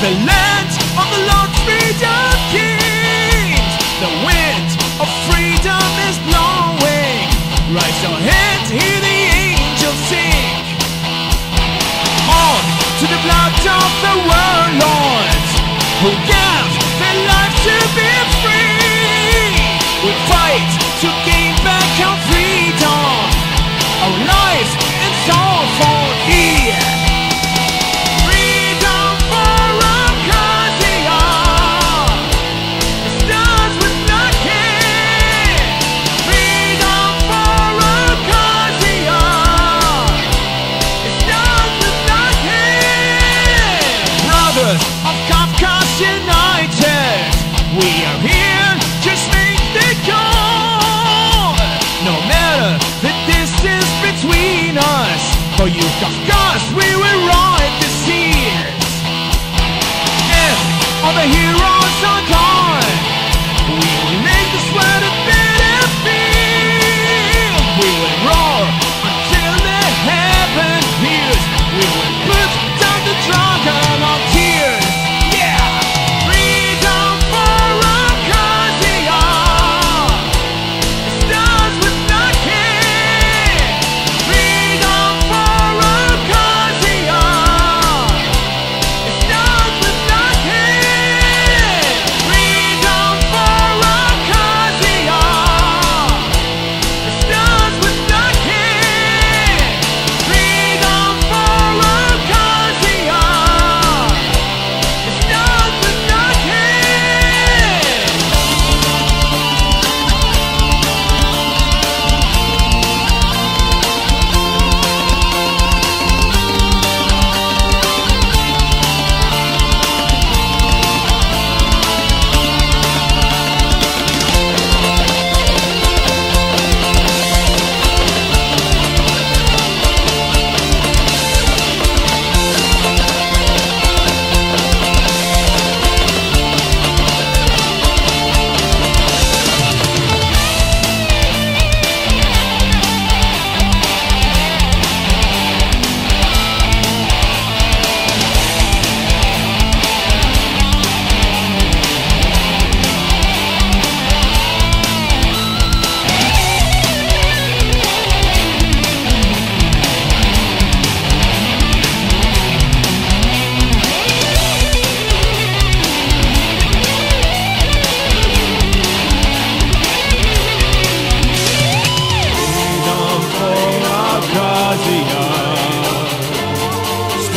the land of the Lord freedom kings. The wind of freedom is blowing. Rise your hands, hear the angels sing. On to the blood of the warlords who gave their life to be free. We fight to gain back our freedom, our lives and soul for here.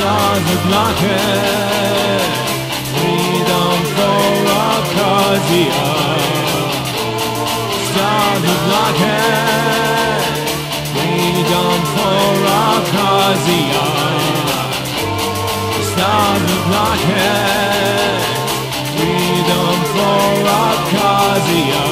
Stars are blocking. Freedom for Abkhazia. Stars are blocking. Freedom for Abkhazia. Stars are blocking. Freedom for Abkhazia.